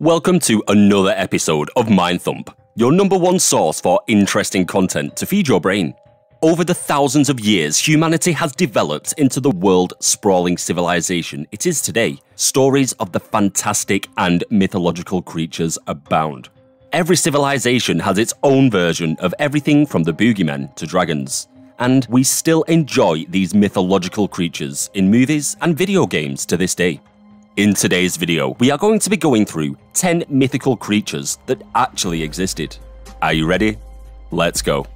Welcome to another episode of Mind Thump, your number one source for interesting content to feed your brain. Over the thousands of years, humanity has developed into the world sprawling civilization it is today. Stories of the fantastic and mythological creatures abound. Every civilization has its own version of everything from the boogeymen to dragons. And we still enjoy these mythological creatures in movies and video games to this day. In today's video, we are going to be going through 10 mythical creatures that actually existed. Are you ready? Let's go.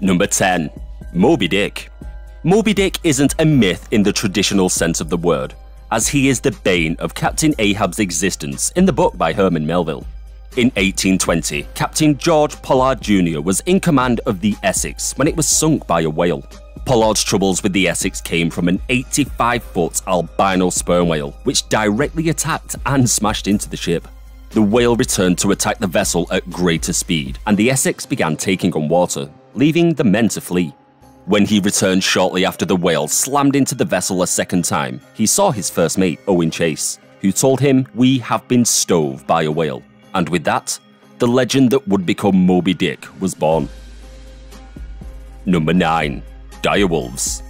Number 10. Moby Dick. Moby Dick isn't a myth in the traditional sense of the word, as he is the bane of Captain Ahab's existence in the book by Herman Melville. In 1820, Captain George Pollard Jr. was in command of the Essex when it was sunk by a whale. Pollard's troubles with the Essex came from an 85 foot albino sperm whale, which directly attacked and smashed into the ship. The whale returned to attack the vessel at greater speed, and the Essex began taking on water, leaving the men to flee. When he returned shortly after the whale slammed into the vessel a second time, he saw his first mate, Owen Chase, who told him, We have been stove by a whale. And with that, the legend that would become Moby Dick was born. Number 9 direwolves.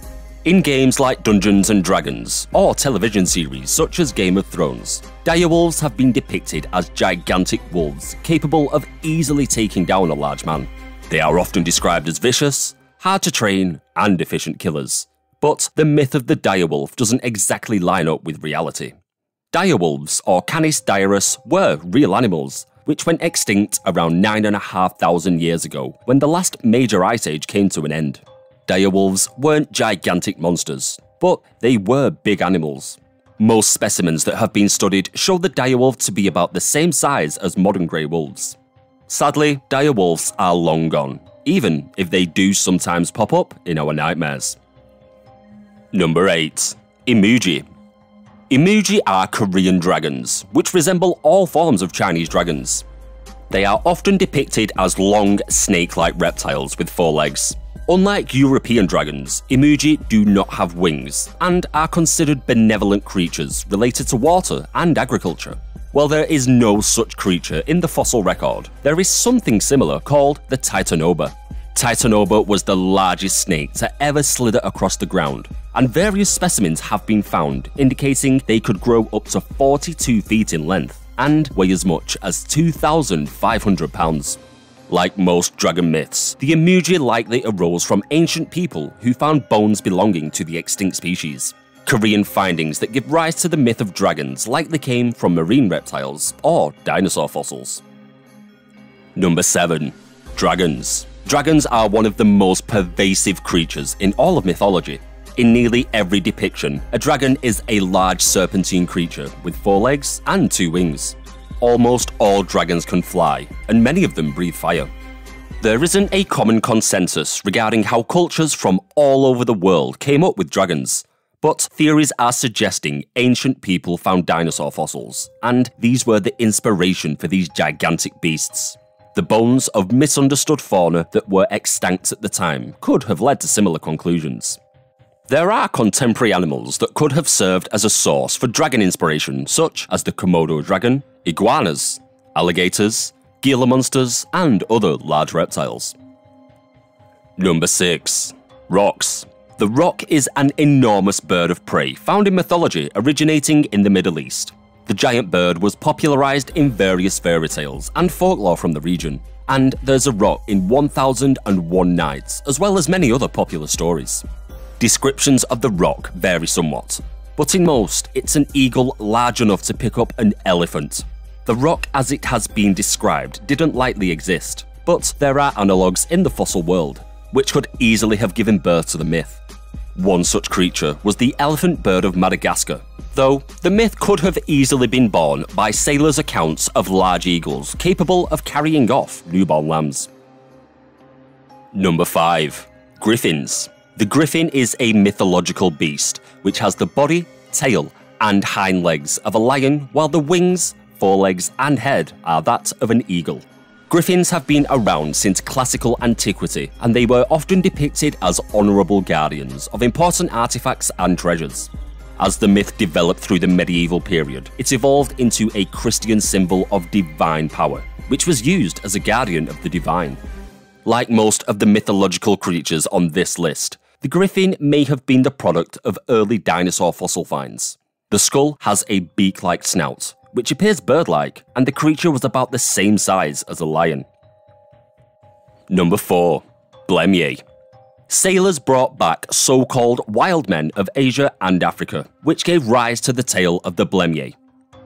In games like Dungeons and Dragons, or television series such as Game of Thrones, direwolves have been depicted as gigantic wolves capable of easily taking down a large man. They are often described as vicious, hard to train, and efficient killers. But the myth of the direwolf doesn't exactly line up with reality. Direwolves, or Canis dirus, were real animals, which went extinct around 9,500 years ago when the last major ice age came to an end. Direwolves weren't gigantic monsters, but they were big animals. Most specimens that have been studied show the direwolf to be about the same size as modern grey wolves. Sadly, direwolves are long gone, even if they do sometimes pop up in our nightmares. Number 8. Imuji. Imuji are Korean dragons, which resemble all forms of Chinese dragons. They are often depicted as long, snake like reptiles with four legs. Unlike European dragons, Imuji do not have wings and are considered benevolent creatures related to water and agriculture. While there is no such creature in the fossil record, there is something similar called the Titanoboa. Titanoboa was the largest snake to ever slither across the ground, and various specimens have been found indicating they could grow up to 42 feet in length and weigh as much as 2,500 pounds. Like most dragon myths, the Imuji likely arose from ancient people who found bones belonging to the extinct species. Korean findings that give rise to the myth of dragons likely came from marine reptiles or dinosaur fossils. Number 7. Dragons. Dragons are one of the most pervasive creatures in all of mythology. In nearly every depiction, a dragon is a large serpentine creature with four legs and two wings almost all dragons can fly, and many of them breathe fire. There isn't a common consensus regarding how cultures from all over the world came up with dragons, but theories are suggesting ancient people found dinosaur fossils, and these were the inspiration for these gigantic beasts. The bones of misunderstood fauna that were extinct at the time could have led to similar conclusions. There are contemporary animals that could have served as a source for dragon inspiration, such as the Komodo dragon, iguanas, alligators, Gila monsters, and other large reptiles. Number 6. Rocs. The roc is an enormous bird of prey found in mythology originating in the Middle East. The giant bird was popularized in various fairy tales and folklore from the region, and there's a roc in 1001 Nights, as well as many other popular stories. Descriptions of the roc vary somewhat, but in most, it's an eagle large enough to pick up an elephant. The roc as it has been described didn't likely exist, but there are analogues in the fossil world, which could easily have given birth to the myth. One such creature was the elephant bird of Madagascar, though the myth could have easily been born by sailors' accounts of large eagles capable of carrying off newborn lambs. Number 5. Griffins. The griffin is a mythological beast which has the body, tail, and hind legs of a lion, while the wings, forelegs, and head are that of an eagle. Griffins have been around since classical antiquity, and they were often depicted as honourable guardians of important artifacts and treasures. As the myth developed through the medieval period, it evolved into a Christian symbol of divine power, which was used as a guardian of the divine. Like most of the mythological creatures on this list, the griffin may have been the product of early dinosaur fossil finds. The skull has a beak like snout, which appears bird like, and the creature was about the same size as a lion. Number 4. Blemmyae. Sailors brought back so called wild men of Asia and Africa, which gave rise to the tale of the Blemmyae.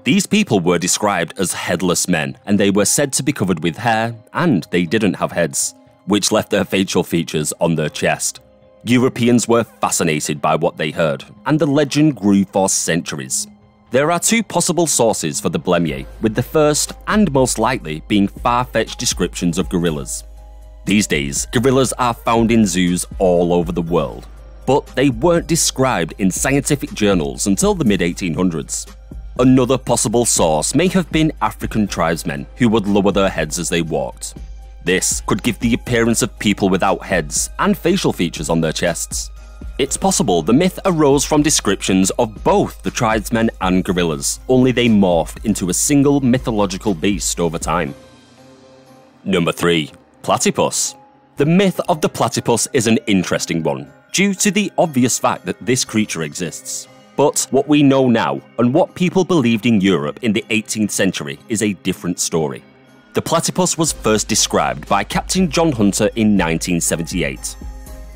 These people were described as headless men, and they were said to be covered with hair, and they didn't have heads, which left their facial features on their chest. Europeans were fascinated by what they heard, and the legend grew for centuries. There are two possible sources for the Blemmyae, with the first and most likely being far fetched descriptions of gorillas. These days, gorillas are found in zoos all over the world, but they weren't described in scientific journals until the mid 1800s. Another possible source may have been African tribesmen who would lower their heads as they walked, this could give the appearance of people without heads and facial features on their chests. It's possible the myth arose from descriptions of both the tribesmen and gorillas, only they morphed into a single mythological beast over time. Number 3. Platypus. The myth of the platypus is an interesting one, due to the obvious fact that this creature exists. But what we know now, and what people believed in Europe in the 18th century, is a different story. The platypus was first described by Captain John Hunter in 1978.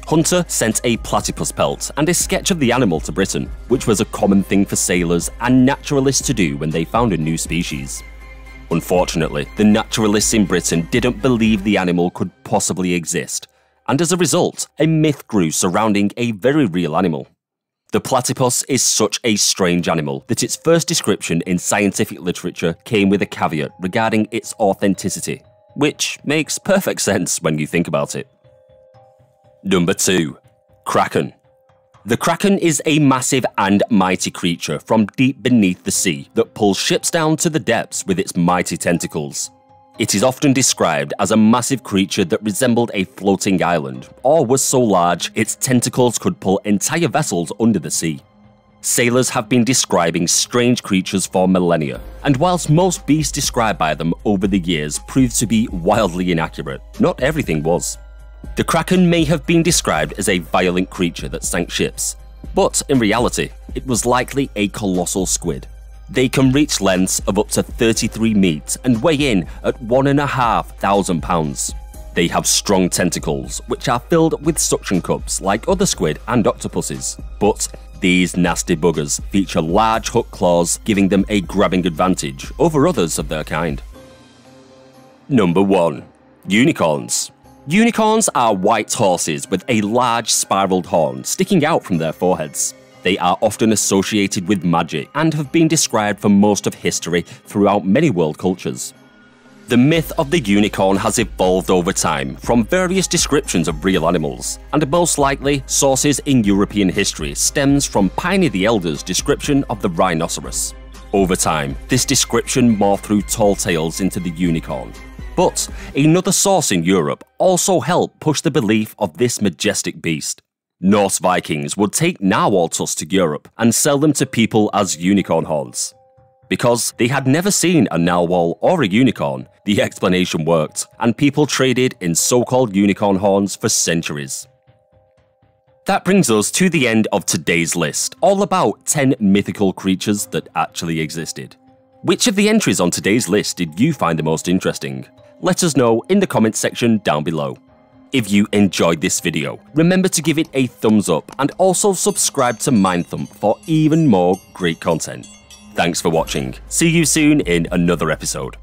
Hunter sent a platypus pelt and a sketch of the animal to Britain, which was a common thing for sailors and naturalists to do when they found a new species. Unfortunately, the naturalists in Britain didn't believe the animal could possibly exist, and as a result, a myth grew surrounding a very real animal. The platypus is such a strange animal that its first description in scientific literature came with a caveat regarding its authenticity, which makes perfect sense when you think about it. Number 2. Kraken. The Kraken is a massive and mighty creature from deep beneath the sea that pulls ships down to the depths with its mighty tentacles. It is often described as a massive creature that resembled a floating island, or was so large its tentacles could pull entire vessels under the sea. Sailors have been describing strange creatures for millennia, and whilst most beasts described by them over the years proved to be wildly inaccurate, not everything was. The Kraken may have been described as a violent creature that sank ships, but in reality, it was likely a colossal squid they can reach lengths of up to 33 metres and weigh in at 1,500 pounds. They have strong tentacles, which are filled with suction cups like other squid and octopuses. But these nasty buggers feature large hook claws, giving them a grabbing advantage over others of their kind. Number 1. Unicorns. Unicorns are white horses with a large spiraled horn sticking out from their foreheads. They are often associated with magic and have been described for most of history throughout many world cultures. The myth of the unicorn has evolved over time from various descriptions of real animals, and most likely, sources in European history stems from Pliny the Elder's description of the rhinoceros. Over time, this description morphed through tall tales into the unicorn. But another source in Europe also helped push the belief of this majestic beast. Norse Vikings would take narwhal tusks to Europe and sell them to people as unicorn horns. Because they had never seen a narwhal or a unicorn, the explanation worked, and people traded in so called unicorn horns for centuries. That brings us to the end of today's list, all about 10 mythical creatures that actually existed. Which of the entries on today's list did you find the most interesting? Let us know in the comments section down below. If you enjoyed this video, remember to give it a thumbs up and also subscribe to Mindthump for even more great content. Thanks for watching. See you soon in another episode.